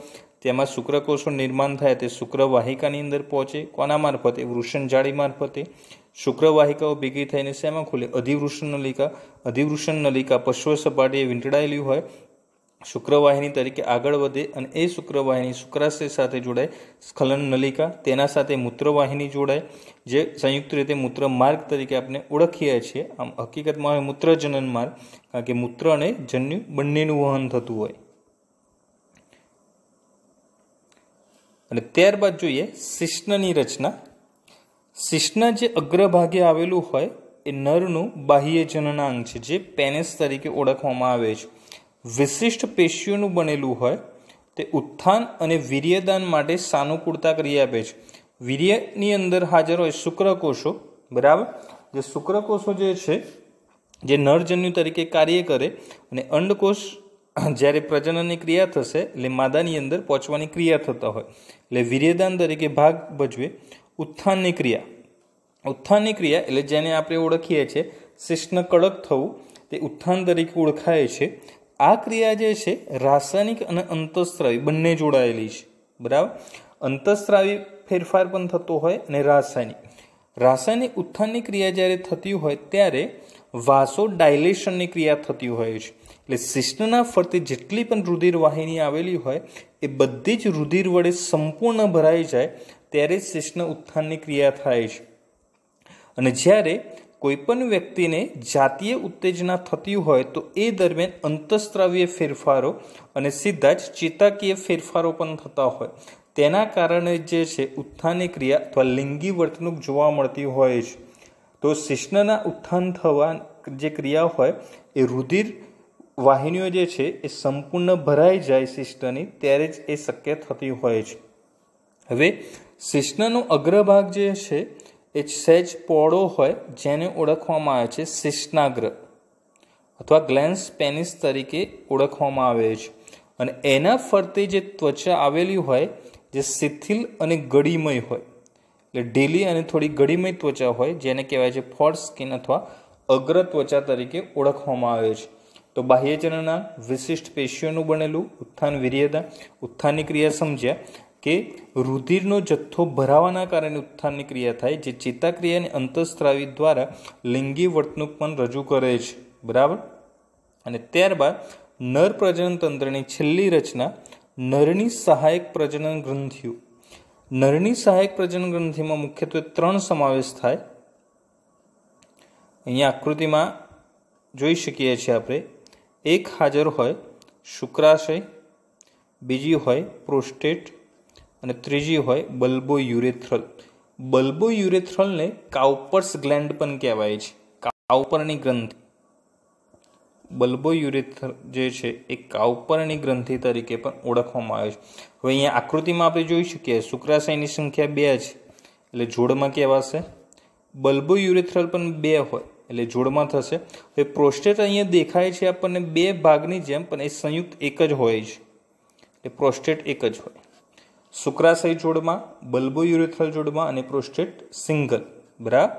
તેમાં શુક્રકોષો નિર્માણ થાય તે શુક્રવાહિકાની અંદર પહોંચે. કોના મારફતે? વૃષણ જાળી મારફતે. શુક્રવાહિકાઓ ભેગી થઈને શેમાં ખુલે? અધિવૃષણ નલિકા. અધિવૃષણ નલિકા પશ્વ સપાટીએ વીંટળાયેલી હોય. શુક્રવાહિની તરીકે આગળ વધે અને એ શુક્રવાહિની શુક્રાશય સાથે જોડાય, સ્ખલન નલિકા, તેના સાથે મૂત્રવાહિની જોડાય, જે સંયુક્ત રીતે મૂત્ર માર્ગ તરીકે આપણે ઓળખીએ છીએ. આમ હકીકતમાં હવે મૂત્રજનન માર્ગ, કારણ કે મૂત્ર અને જન્યુ બંનેનું વહન થતું હોય. અને ત્યારબાદ જોઈએ શિષ્ણની રચના. શિષ્ણ જે અગ્રભાગે આવેલું હોય, એ નરનું બાહ્ય જનનાંગ છે, જે પેનેસ તરીકે ઓળખવામાં આવે છે. વિશિષ્ટ પેશીઓનું બનેલું હોય, તે ઉત્થાન અને વીર્યદાન માટે સાનુકૂળતા કરી આપે છે. વીર્યની અંદર હાજર હોય શુક્રકોષો, બરાબર? જે શુક્રકોષો જે છે, જે નરજન્યુ તરીકે કાર્ય કરે અને અંડકોષ જ્યારે પ્રજનનની ક્રિયા થશે, એટલે માદાની અંદર પહોંચવાની ક્રિયા થતા હોય, એટલે વીર્યદાન તરીકે ભાગ ભજવે ઉત્થાનની ક્રિયા. ઉત્થાનની ક્રિયા એટલે જેને આપણે ઓળખીએ છીએ, શિષ્ણ કડક થવું, તે ઉત્થાન તરીકે ઓળખાય છે. આ ક્રિયા જે છે, રાસાયણિક અને અંતઃસ્ત્રાવી બંને જોડાયેલી છે, બરાબર? અંતઃસ્ત્રાવી ફેરફાર પણ થતો હોય અને રાસાયણિક. રાસાયણિક ઉત્થાનની ક્રિયા જ્યારે થતી હોય ત્યારે વાસો ડાયલેશનની ક્રિયા થતી હોય છે. એટલે શિષ્ણના ફરતે જેટલી પણ રુધિર વાહિની આવેલી હોય, એ બધી જ રુધિર વડે સંપૂર્ણ ભરાઈ જાય ત્યારે શિષ્ણ ઉત્થાનની ક્રિયા થાય છે. અને જ્યારે કોઈપણ વ્યક્તિને જાતીય ઉત્તેજના થતી હોય તો એ દરમિયાન અંતઃસ્ત્રાવીય ફેરફારો અને સીધા જ ચેતાકીય ફેરફારો પણ થતા હોય. તેના કારણે જે છે, ઉત્થાનની ક્રિયા અથવા લિંગી વર્તણૂક જોવા મળતી હોય છે. તો શિષ્ણના ઉત્થાન થવા જે ક્રિયા હોય, એ રુધિર વાહિનીઓ જે છે, એ સંપૂર્ણ ભરાઈ જાય શિષ્ણની ત્યારે જ એ શક્ય થતી હોય છે. હવે શિષ્ણનો અગ્રભાગ જે છે એ સહેજ પોળો હોય જેને ઓળખવામાં આવે છે શિષ્ણાગ્ર, અથવા ગ્લેન્સ પેનિસ તરીકે ઓળખવામાં આવે છે. અને એના ફરતે જે ત્વચા આવેલી હોય, જે શિથિલ અને ગળીમય હોય, એટલે ઢીલી અને થોડી ગળીમય ત્વચા હોય, જેને કહેવાય છે ફોર સ્કિન અથવા અગ્ર ત્વચા તરીકે ઓળખવામાં આવે છે. તો બાહ્યચરણના વિશિષ્ટ પેશીઓનું બનેલું ઉત્થાન વીર્યતા, ઉત્થાનની ક્રિયા સમજ્યા કે રુધિરનો જથ્થો ભરાવાના કારણે ઉત્થાનની ક્રિયા થાય જે ચેતાક્રિયાને અંતઃસ્ત્રાવી દ્વારા લિંગી વર્તણૂક પણ રજૂ કરે છે. બરાબર? અને ત્યારબાદ નર પ્રજનન તંત્રની છેલ્લી રચના નરની સહાયક પ્રજનન ગ્રંથિઓ. નરની સહાયક પ્રજનન ગ્રંથિમાં મુખ્યત્વે ત્રણ સમાવેશ થાય. અહીંયા આકૃતિમાં જોઈ શકીએ છીએ આપણે. એક હાજર હોય, શુક્રાશય. બીજી હોય, પ્રોસ્ટેટ. અને ત્રીજી હોય બલ્બો યુરેથ્રલ બલ્બો યુરેથ્રલને કાઉપર્સ ગ્લેન્ડ પણ કહેવાય છે. કાઉપરની ગ્રંથિ. બલ્બો યુરેથ્રલ જે છે એ કાઉપરની ગ્રંથિ તરીકે પણ ઓળખવામાં આવે છે. હવે અહીંયા આકૃતિમાં આપણે જોઈ શકીએ શુક્રાશયની સંખ્યા બે છે, એટલે જોડમાં કહેવાશે. બલ્બો યુરેથ્રલ પણ બે હોય, એટલે જોડમાં થશે. હવે પ્રોસ્ટેટ અહીંયા દેખાય છે આપણને બે ભાગની જેમ, પણ એ સંયુક્ત એક જ હોય છે. એટલે પ્રોસ્ટેટ એક જ હોય. શુક્રાશય જોડમાં, બલ્બો યુરેથ્રલ જોડમાં અને પ્રોસ્ટેટ સિંગલ. બરાબર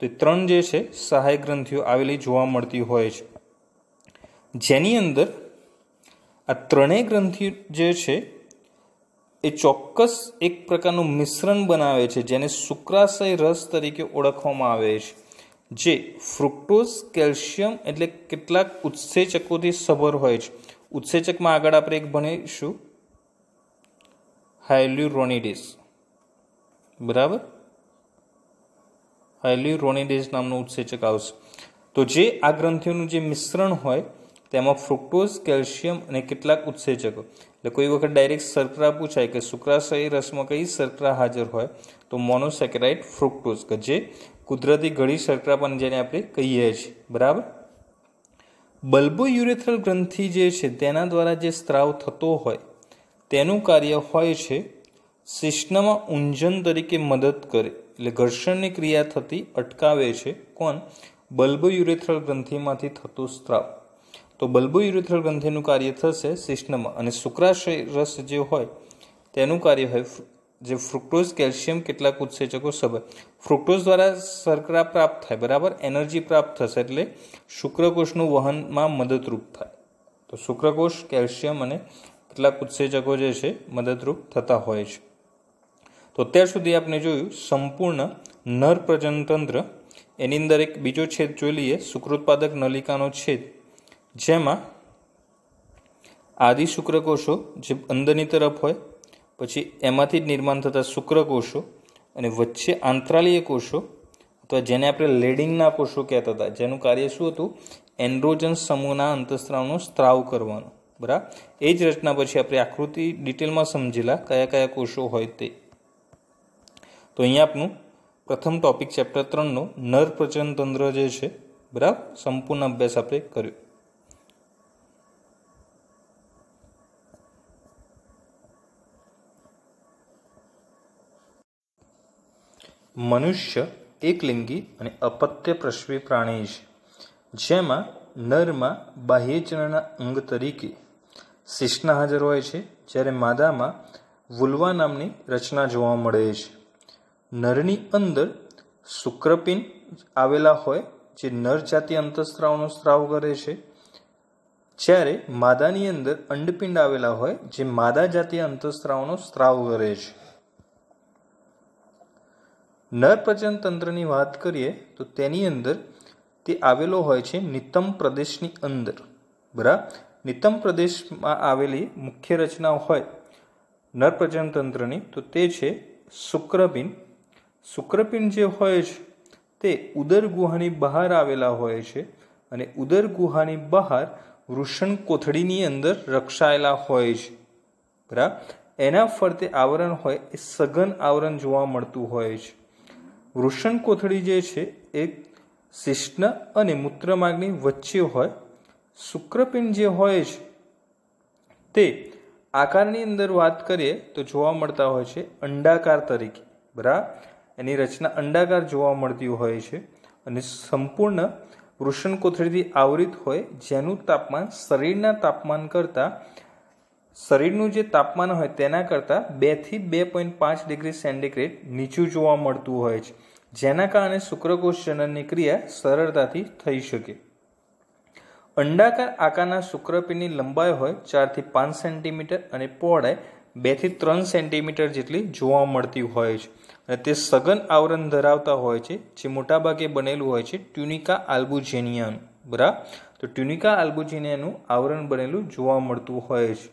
તો એ ત્રણ જે છે, સહાય ગ્રંથિઓ આવેલી જોવા મળતી હોય છે. જેની અંદર આ ત્રણેય ગ્રંથિ જે છે, એ ચોક્કસ એક પ્રકારનું મિશ્રણ બનાવે છે, જેને શુક્રાશય રસ તરીકે ઓળખવામાં આવે છે. જે ફ્રુક્ટોઝ, કેલ્શિયમ એટલે કેટલાક ઉત્સેચકોથી સભર હોય છે. ઉત્સેચકમાં આગળ આપણે એક ભણીશું. હાઇલ્યુરોનિડિસ બરાબર? હાઇલ્યુરોનિડિસ નામનું ઉત્સેચક આવશે. તો જે આ ગ્રંથિઓનું જે મિશ્રણ હોય, તેમાં ફ્રુક્ટોઝ કેલ્શિયમ અને કેટલાક ઉત્સેચકો. એટલે કોઈ વખત ડાયરેક્ટ શર્કરા પૂછાય કે શુક્રાશય રસમાં કઈ શર્કરા હાજર હોય, તો મોનોસેકેરાઇડ ફ્રુક્ટોઝ કે જે કુદરતી ઘડી શર્કરા પણ જેને આપણે કહીએ છીએ. બરાબર? બલ્બો યુરેથ્રલ ગ્રંથિ જે છે, તેના દ્વારા જે સ્ત્રાવ થતો હોય તેનું કાર્ય હોય છે શિષ્ણમાં ઊંજન તરીકે મદદ કરે. એટલે ઘર્ષણની ક્રિયા થતી અટકાવે છે. કોણ? બલ્બો યુરેથ્રલ ગ્રંથિમાંથી થતો સ્ત્રાવ. તો બલ્બો યુરેથ્રલ ગ્રંથિનું કાર્ય થશે શિષ્ણમાં અને શુક્રાશય રસ જે હોય, તેનું કાર્ય હોય જે ફ્રુક્ટોઝ, કેલ્શિયમ કેટલાક ઉત્સેચકો સબંધ ફ્રુક્ટોઝ દ્વારા શર્કરા પ્રાપ્ત થાય, બરાબર? એનર્જી પ્રાપ્ત થશે, એટલે શુક્રકોષનું વહનમાં મદદરૂપ થાય. તો શુક્રકોષ, કેલ્શિયમ અને કેટલાક ઉત્સેચકો જે છે, મદદરૂપ થતા હોય છે. તો અત્યાર સુધી આપણે જોયું, સંપૂર્ણ નર પ્રજનતંત્ર એની અંદર એક બીજો છેદ જોઈ લઈએ, શુક્રોત્પાદક નલિકાનો છેદ. જેમાં આદિ શુક્રકોષો જે અંદરની તરફ હોય, પછી એમાંથી જ નિર્માણ થતા શુક્રકોષો અને વચ્ચે આંતરાલીય કોષો, અથવા જેને આપણે લેડિંગના કોષો કહેતા હતા, જેનું કાર્ય શું હતું? એન્ડ્રોજન સમૂહના અંતસ્ત્રાવનો સ્ત્રાવ કરવાનો. બરાબર? એ જ રચના પછી આપણે આકૃતિ ડિટેલમાં સમજેલા કયા કયા કોષો હોય તે. તો અહીંયા આપણું પ્રથમ ટોપિક ચેપ્ટર ત્રણનો નર પ્રજનન તંત્ર જે છે, બરાબર? સંપૂર્ણ અભ્યાસ આપણે કર્યો. મનુષ્ય એકલિંગી અને અપત્ય પ્રશ્વી પ્રાણી છે, જેમાં નરમાં બાહ્યચરણના અંગ તરીકે શિશ્ન હાજર હોય છે, જ્યારે માદામાં વુલ્વા નામની રચના જોવા મળે છે. નરની અંદર શુક્રપિન આવેલા હોય, જે નર જાતિ અંતઃસ્ત્રાવનો સ્ત્રાવ કરે છે. જ્યારે માદાની અંદર અંડપિંડ આવેલા હોય, જે માદા જાતીય અંતઃસ્ત્રાવનો સ્ત્રાવ કરે છે. નર પ્રજનન તંત્રની વાત કરીએ, તો તેની અંદર તે આવેલો હોય છે, નિતમ પ્રદેશની અંદર. બરાબર? નિતમ પ્રદેશમાં આવેલી મુખ્ય રચના હોય નરપ્રજન તંત્રની તો તે છે શુક્રપિંડ શુક્રપિંડ જે હોય છે, તે ઉદર ગુહાની બહાર આવેલા હોય છે અને ઉદર ગુહાની બહાર વૃષણ કોથળીની અંદર રક્ષાયેલા હોય છે. બરાબર? એના ફરતે આવરણ હોય એ સઘન આવરણ જોવા મળતું હોય છે. વૃષણ કોથળી જે છે, એ શિષ્ણ અને મૂત્રમાર્ગની વચ્ચે હોય શુક્રપિંડ જે હોય છે તે આકારની અંદર વાત કરીએ તો જોવા મળતા હોય છે અંડાકાર તરીકે, બરાબર? એની રચના અંડાકાર જોવા મળતી હોય છે અને સંપૂર્ણ વૃષણ કોથળીથી આવરિત હોય, જેનું તાપમાન શરીરના તાપમાન કરતાં, શરીરનું જે તાપમાન હોય તેના કરતાં બેથી બે પોઈન્ટ પાંચ ડિગ્રી સેન્ટીગ્રેડ નીચું જોવા મળતું હોય છે. જેના કારણે શુક્રકોષ જનનની ક્રિયા સરળતાથી થઈ શકે. અંડાકાર આકારના શુક્રપિંડની લંબાઈ હોય ચારથી પાંચ સેન્ટીમીટર અને પહોળાઈ બેથી ત્રણ સેન્ટીમીટર જેટલી જોવા મળતી હોય છે. અને તે સઘન આવરણ ધરાવતા હોય છે, જે મોટાભાગે બનેલું હોય છે ટ્યુનિકા આલ્બુજેનિયાનું. બરાબર? તો ટ્યુનિકા આલ્બુજેનિયાનું આવરણ બનેલું જોવા મળતું હોય છે.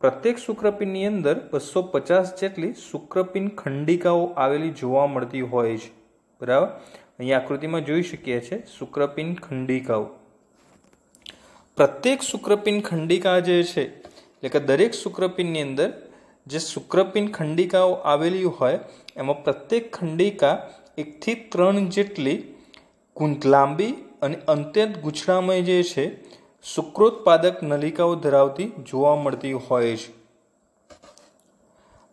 પ્રત્યેક શુક્રપિંડની અંદર બસો પચાસ જેટલી શુક્રપિંડ ખંડિકાઓ આવેલી જોવા મળતી હોય છે. બરાબર? અહીં આકૃતિમાં જોઈ શકીએ છીએ શુક્રપિંડ ખંડિકાઓ. પ્રત્યેક શુક્રપિંડ ખંડિકા જે છે, એટલે કે દરેક શુક્રપિંડની અંદર જે શુક્રપિંડ ખંડિકાઓ આવેલી હોય, એમાં પ્રત્યેક ખંડિકા એકથી ત્રણ જેટલી લાંબી અને અત્યંત ગુછડામય જે છે, શુક્રોત્પાદક નલિકાઓ ધરાવતી જોવા મળતી હોય છે.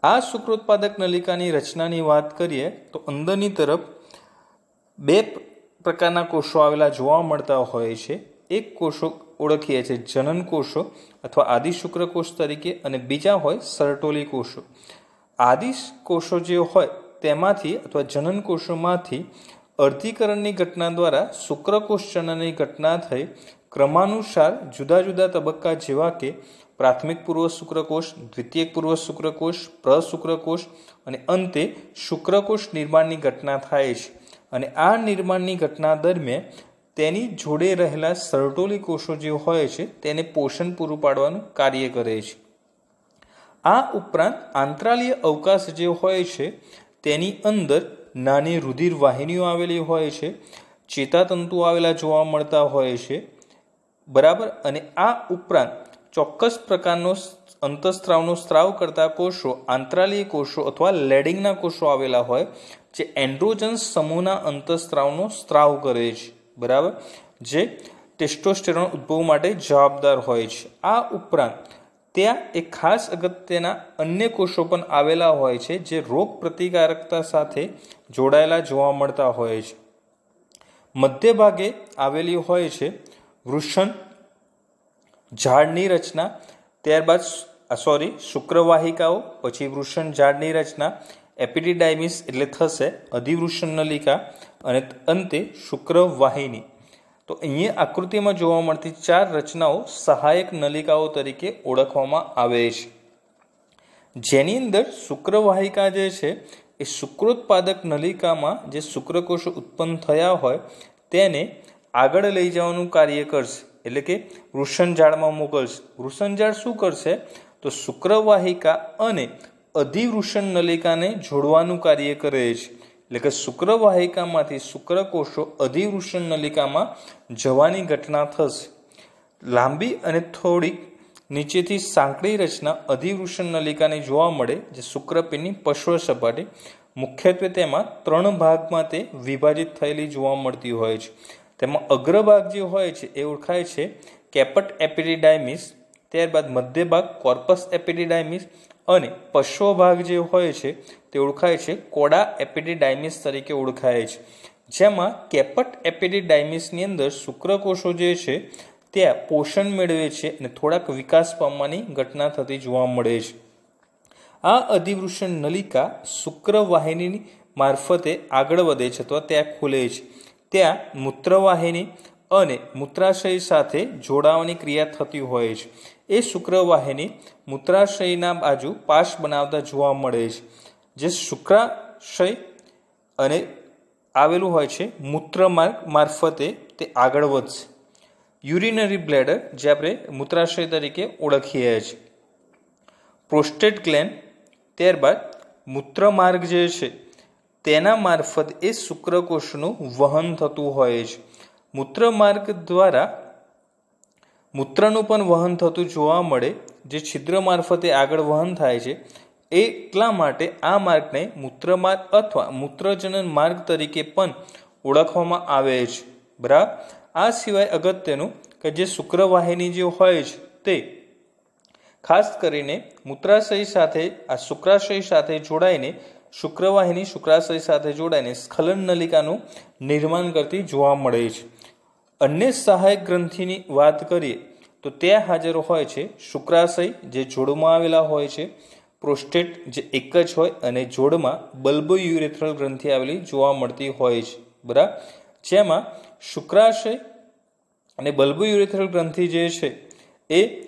આ શુક્રોત્પાદક નલિકાની રચનાની વાત કરીએ, તો અંદરની તરફ બે પ્રકારના કોષો આવેલા જોવા મળતા હોય છે. એક કોષો ઓળખીએ છીએ, જનન કોષો અથવા આદિ શુક્રકોષ તરીકે અને બીજા હોય સરટોલી કોષો. આદિ કોષો જે હોય તેમાંથી અથવા જનન કોષોમાંથી અર્ધીકરણની ઘટના દ્વારા શુક્રકોષ જનનની ઘટના થઈ. ક્રમાનુસાર જુદા જુદા તબક્કા જેવા કે પ્રાથમિક પૂર્વ શુક્રકોષ દ્વિતીય પૂર્વ શુક્રકોષ પ્રશુક્રકોષ અને અંતે શુક્રકોષ નિર્માણની ઘટના થાય છે. અને આ નિર્માણની ઘટના દરમિયાન તેની જોડે રહેલા સરટોલી કોષો જે હોય છે, તેને પોષણ પૂરું પાડવાનું કાર્ય કરે છે. આ ઉપરાંત આંતરાલીય અવકાશ જે હોય છે, તેની અંદર નાની રુધિર વાહિનીઓ આવેલી હોય છે, ચેતાતંતુ આવેલા જોવા મળતા હોય છે, બરાબર? અને આ ઉપરાંત ચોક્કસ પ્રકારનો અંતઃસ્ત્રાવનો સ્ત્રાવ કરતા કોષો, આંતરાલીય કોષો અથવા લેડિંગના કોષો આવેલા હોય, જે એન્ડ્રોજન્સ સમૂહના અંતઃસ્ત્રાવનો સ્ત્રાવ કરે છે. બરાબર? જે ટેસ્ટોસ્ટેરોન ઉદ્ભવ માટે જવાબદાર હોય છે. આ ઉપરાંત ત્યાં એક ખાસ અગત્યના અન્ય કોષો પણ આવેલા હોય છે, જે રોગ પ્રતિકારકતા સાથે જોડાયેલા જોવા મળતા હોય છે. મધ્ય ભાગે આવેલી હોય છે વૃષણ, ઝાડની રચના, ત્યારબાદ સોરી, શુક્રવાહિકાઓ, પછી વૃષણ, ઝાડની રચના, એપિડિડાયમિસ એટલે થશે અધિવૃષણ નલિકા અને અંતે શુક્રવાહિની. તો અહીંયા આકૃતિમાં જોવા મળતી ચાર રચનાઓ સહાયક નલિકાઓ તરીકે ઓળખવામાં આવે છે. જેની અંદર શુક્રવાહિકા જે છે, એ શુક્રોત્પાદક નલિકામાં જે શુક્રકોષો ઉત્પન્ન થયા હોય, તેને આગળ લઈ જવાનું કાર્ય કરશે. એટલે કે વૃષણઝાડમાં મોકલશે. વૃષણઝાડ શું કરશે? તો શુક્રવાહિકા અને અધિવૃષણ નલિકાને જોડવાનું કાર્ય કરે છે. એટલે કે શુક્રવાહિકામાંથી શુક્રકોષો અધિવૃષણ નલિકામાં જવાની ઘટના થશે. લાંબી અને થોડીક નીચેથી સાંકડી રચના અધિવૃષણ નલિકાની જોવા મળે, જે શુક્રપિંડની પશ્વ સપાટી, મુખ્યત્વે તેમાં ત્રણ ભાગમાં તે વિભાજિત થયેલી જોવા મળતી હોય છે. તેમાં અગ્રભાગ જે હોય છે એ ઓળખાય છે કેપટ એપિડિડાયમિસ, ત્યારબાદ મધ્ય ભાગ કોર્પસ એપિડિડાયમિસ અને પશ્વ ભાગ જે હોય છે તે ઓળખાય છે, કોડા એપિડિડાયમિસ તરીકે ઓળખાય છે. જેમાં કેપટ એપિડિડાયમિસની અંદર શુક્રકોષો જે છે ત્યાં પોષણ મેળવે છે અને થોડાક વિકાસ પામવાની ઘટના થતી જોવા મળે છે. આ અધિવૃષણ નલિકા શુક્રવાહિની મારફતે આગળ વધે છે અથવા ત્યાં ખુલે છે. ત્યાં મૂત્રવાહિની અને મૂત્રાશય સાથે જોડાવાની ક્રિયા થતી હોય છે. એ શુક્રવાહિની મૂત્રાશયના બાજુ પાશ બનાવતા જોવા મળે છે. જે શુક્રાશય અને આવેલું હોય છે મૂત્રમાર્ગ મારફતે તે આગળ વધશે. યુરિનરી બ્લેડર, જે આપણે મૂત્રાશય તરીકે ઓળખીએ છીએ. પ્રોસ્ટેટ ગ્લેન, ત્યારબાદ મૂત્રમાર્ગ જે છે, તેના મારફત એ શુક્રકોષનું વહન થતું હોય છે. મૂત્રમાર્ગ દ્વારા મૂત્રનું પણ વહન થતું જોવા મળે, જે છિદ્ર મારફતે આગળ વહન થાય છે એટલા માટે આ માર્ગને મૂત્રમાર્ગ અથવા મૂત્રજનન માર્ગ તરીકે પણ ઓળખવામાં આવે છે. બરાબર આ સિવાય અગત્યનું કે જે શુક્રવાહિની જે હોય છે તે, ખાસ કરીને મૂત્રાશય સાથે, આ શુક્રાશય સાથે જોડાઈને, શુક્રવાહિની શુક્રાશય સાથે જોડાઈને સ્ખલન નલિકાનું નિર્માણ કરતી જોવા મળે છે. અન્ય સહાયક ગ્રંથિની વાત કરીએ, તો ત્યાં હાજર હોય છે શુક્રાશય જે જોડમાં આવેલા હોય છે. પ્રોસ્ટેટ જે એક જ હોય અને જોડમાં બલ્બો યુરેથ્રલ ગ્રંથિ આવેલી જોવા મળતી હોય છે. બરાબર? જેમાં શુક્રાશય અને બલ્બો યુરેથ્રલ ગ્રંથિ જે છે, એ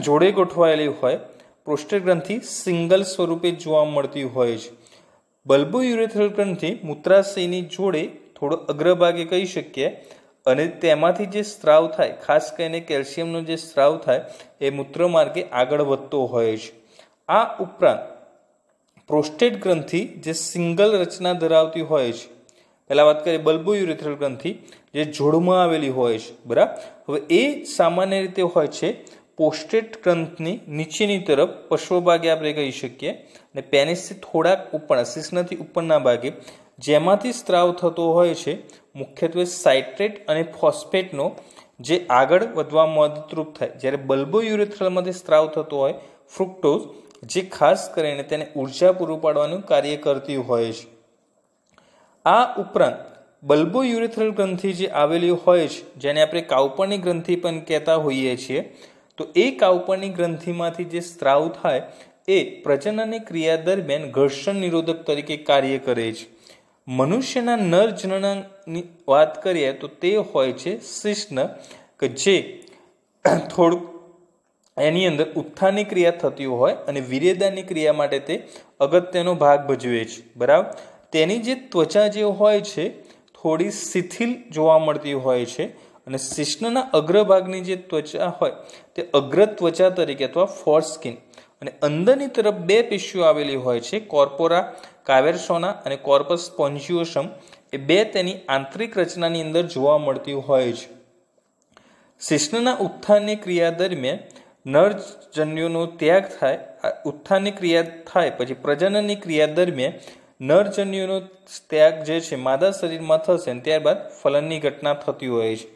જોડે ગોઠવાયેલી હોય, પ્રોસ્ટેટ ગ્રંથિ સિંગલ સ્વરૂપે જોવા મળતી હોય છે. બલ્બો યુરેથ્રલ ગ્રંથિ મૂત્રાશયની જોડે થોડો અગ્રભાગે કહી શકીએ અને તેમાંથી જે સ્ત્રાવ થાય, ખાસ કરીને કેલ્શિયમનો જે સ્ત્રાવ થાય, એ મૂત્ર માર્ગે આગળ વધતો હોય છે. આ ઉપરાંત પ્રોસ્ટેટ ગ્રંથિ જે સિંગલ રચના ધરાવતી હોય છે. પહેલાં વાત કરીએ બલ્બો યુરેથ્રલ ગ્રંથિ, જે જોડમાં આવેલી હોય છે, બરાબર? હવે એ સામાન્ય રીતે હોય છે પોસ્ટેટ ગ્રંથની નીચેની તરફ પશ્વ ભાગે આપણે કહી શકીએ. અને પેનિસથી થોડાક ઉપર શિશ્નથી ઉપરના ભાગે, જેમાંથી સ્ત્રાવ થતો હોય છે, મુખ્યત્વે સાઇટ્રેટ અને ફોસ્ફેટનો, જે આગળ વધવા મદદરૂપ થાય. જ્યારે બલ્બો યુરેથ્રલમાંથી સ્ત્રાવ થતો હોય, ફ્રુક્ટોઝ જે ખાસ કરીને તેને ઊર્જા પૂરું પાડવાનું કાર્ય કરતી હોય છે. આ ઉપરાંત બલ્બો યુરેથ્રલ ગ્રંથિ જે આવેલી હોય છે, જેને આપણે કાવપણની ગ્રંથિ પણ કહેતા હોઈએ છીએ, તો એ કાવપણની ગ્રંથિમાંથી જે સ્ત્રાવ થાય, એ પ્રજનનની ક્રિયા દરમિયાન ઘર્ષણ નિરોધક તરીકે કાર્ય કરે છે. મનુષ્યના નર જનનની વાત કરીએ તો તે હોય છે શિષ્ણ કે જે થોડુંક એની અંદર ઉત્થાનની ક્રિયા થતી હોય અને વિરેદાની ક્રિયા માટે તે અગત્યનો ભાગ ભજવે છે. બરાબર? તેની જે ત્વચા જે હોય છે, થોડી શિથિલ જોવા મળતી હોય છે અને શિષ્ણના અગ્રભાગની જે ત્વચા હોય, તે અગ્ર ત્વચા તરીકે અથવા ફોર સ્કિન અને અંદરની તરફ બે પેશીઓ આવેલી હોય છે કોર્પોરા કાવેરસોના અને કોર્પસ પોન્જિયોસમ એ બે તેની આંતરિક રચનાની અંદર જોવા મળતી હોય છે. શિષ્ણના ઉત્થાનની ક્રિયા દરમિયાન નરજન્યુનો ત્યાગ થાય ઉત્થાનની ક્રિયા થાય, પછી પ્રજનનની ક્રિયા દરમિયાન નરજન્યુનો ત્યાગ જે છે, માદા શરીરમાં થશે ત્યારબાદ ફલનની ઘટના થતી હોય છે.